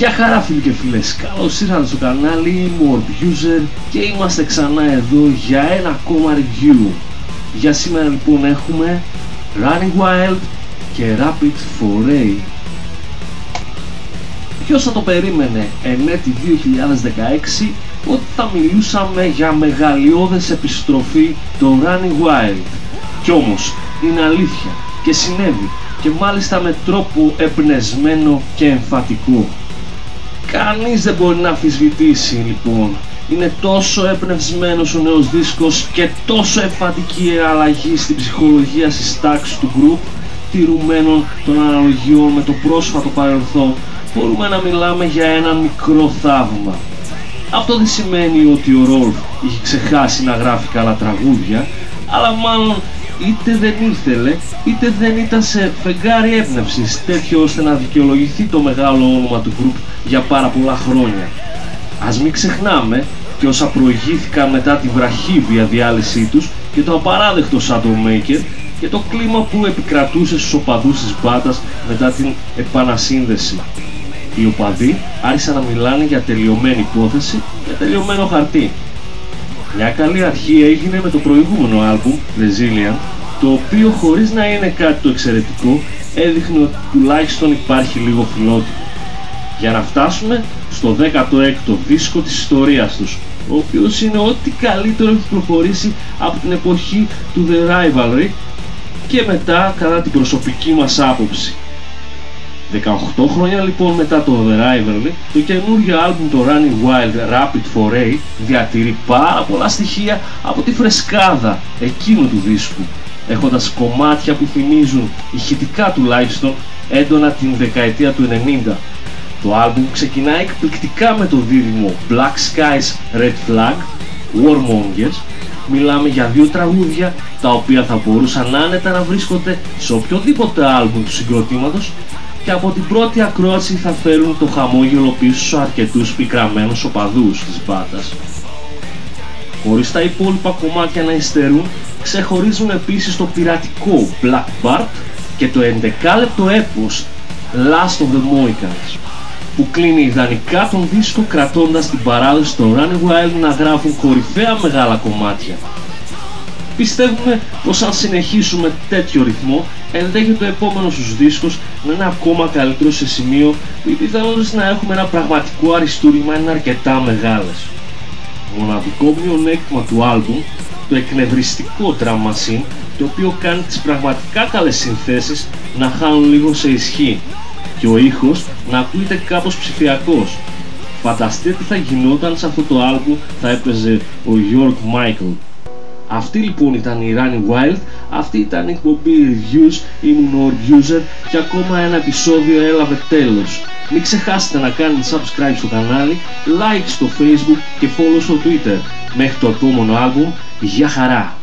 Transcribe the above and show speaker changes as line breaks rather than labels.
Γεια χαρά φίλοι και φίλες, καλώς ήρθατε στο κανάλι, είμαι ο Orbuser και είμαστε ξανά εδώ για ένα ακόμα review. Για σήμερα λοιπόν έχουμε Running Wild και Rapid Foray. Ποιος θα το περίμενε εν έτη 2016 ότι θα μιλούσαμε για μεγαλειώδες επιστροφή το Running Wild. Κι όμως είναι αλήθεια και συνέβη και μάλιστα με τρόπο εμπνεσμένο και εμφατικό. Κανείς δεν μπορεί να αμφισβητήσει λοιπόν. Είναι τόσο εμπνευσμένος ο νέος δίσκος και τόσο εμφατική η αλλαγή στην ψυχολογία στις τάξεις του group τηρουμένων των αναλογιών με το πρόσφατο παρελθόν μπορούμε να μιλάμε για ένα μικρό θαύμα. Αυτό δεν σημαίνει ότι ο Ρόλφ είχε ξεχάσει να γράφει καλά τραγούδια αλλά μάλλον είτε δεν ήθελε είτε δεν ήταν σε φεγγάρι έμπνευσης τέτοιο ώστε να δικαιολογηθεί το μεγάλο όνομα του group για πάρα πολλά χρόνια. Ας μην ξεχνάμε και όσα προηγήθηκαν μετά τη βραχύβια διάλυσή τους και το απαράδεκτο Shadow Maker και το κλίμα που επικρατούσε στους οπαδούς της μπάτας μετά την επανασύνδεση. Οι οπαδοί άρχισαν να μιλάνε για τελειωμένη υπόθεση, για τελειωμένο χαρτί. Μια καλή αρχή έγινε με το προηγούμενο άλμπουμ, Resilient, το οποίο χωρίς να είναι κάτι το εξαιρετικό, έδειχνε ότι τουλάχιστον υπάρχει λίγο φιλότιμο. Για να φτάσουμε στο 16ο δίσκο της ιστορίας τους, ο οποίος είναι ό,τι καλύτερο έχει προχωρήσει από την εποχή του The Rivalry και μετά κατά την προσωπική μας άποψη. 18 χρόνια λοιπόν μετά το The Rivalry, το καινούργιο άλμπουμ το Running Wild Rapid Foray διατηρεί πάρα πολλά στοιχεία από τη φρεσκάδα εκείνου του δίσκου, έχοντας κομμάτια που θυμίζουν ηχητικά τουλάχιστον έντονα την δεκαετία του 90. Το άλμπουμ ξεκινάει εκπληκτικά με το δίδυμο Black Skies Red Flag, Warmongers, μιλάμε για δύο τραγούδια τα οποία θα μπορούσαν άνετα να βρίσκονται σε οποιοδήποτε άλμπουμ του συγκροτήματος και από την πρώτη ακρόαση θα φέρουν το χαμόγελο πίσω στους αρκετούς πικραμένους οπαδούς της μπάτας. Χωρίς τα υπόλοιπα κομμάτια να υστερούν, ξεχωρίζουν επίσης το πειρατικό Black Bart και το 11 λεπτό έπος Last of the Mohicans που κλείνει ιδανικά τον δίσκο κρατώντας την παράδοση των Running Wild να γράφουν κορυφαία μεγάλα κομμάτια. Πιστεύουμε πως αν συνεχίσουμε τέτοιο ρυθμό ενδέχεται ο επόμενος τους δίσκος να είναι ακόμα καλύτερος σε σημείο που οι πιθανότητες να έχουμε ένα πραγματικό αριστούργημα είναι αρκετά μεγάλες. Μοναδικό μειονέκτημα του άλμπουμ, το εκνευριστικό drum machine, το οποίο κάνει τις πραγματικά καλές συνθέσεις να χάνουν λίγο σε ισχύ και ο ήχος να ακούγεται κάπως ψηφιακός. Φανταστείτε τι θα γινόταν σε αυτό το άλμπουμ θα έπαιζε ο York Michael. Αυτή λοιπόν ήταν η Running Wild, αυτή ήταν η εκπομπή Reviews, ήμουν ο Abuser και ακόμα ένα επεισόδιο έλαβε τέλος. Μην ξεχάσετε να κάνετε subscribe στο κανάλι, like στο facebook και follow στο twitter. Μέχρι το επόμενο άλμπουμ, γεια χαρά!